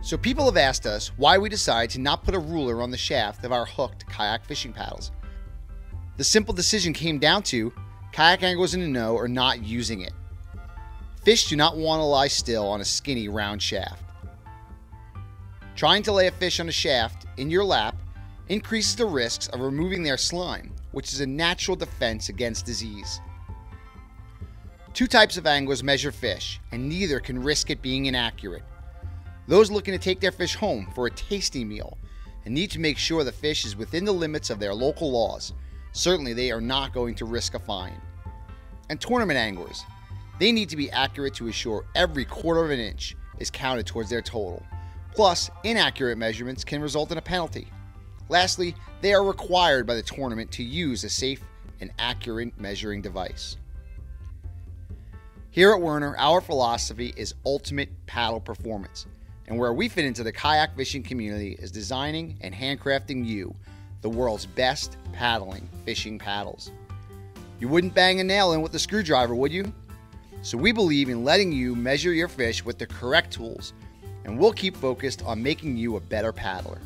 So, people have asked us why we decide to not put a ruler on the shaft of our hooked kayak fishing paddles. The simple decision came down to kayak anglers in the know are not using it. Fish do not want to lie still on a skinny round shaft. Trying to lay a fish on a shaft in your lap increases the risks of removing their slime, which is a natural defense against disease. Two types of anglers measure fish, and neither can risk it being inaccurate. Those looking to take their fish home for a tasty meal and need to make sure the fish is within the limits of their local laws. Certainly, they are not going to risk a fine. And tournament anglers, they need to be accurate to assure every quarter of an inch is counted towards their total. Plus, inaccurate measurements can result in a penalty. Lastly, they are required by the tournament to use a safe and accurate measuring device. Here at Werner, our philosophy is ultimate paddle performance and where we fit into the kayak fishing community is designing and handcrafting you the world's best paddling fishing paddles. You wouldn't bang a nail in with a screwdriver, would you? So we believe in letting you measure your fish with the correct tools, and we'll keep focused on making you a better paddler.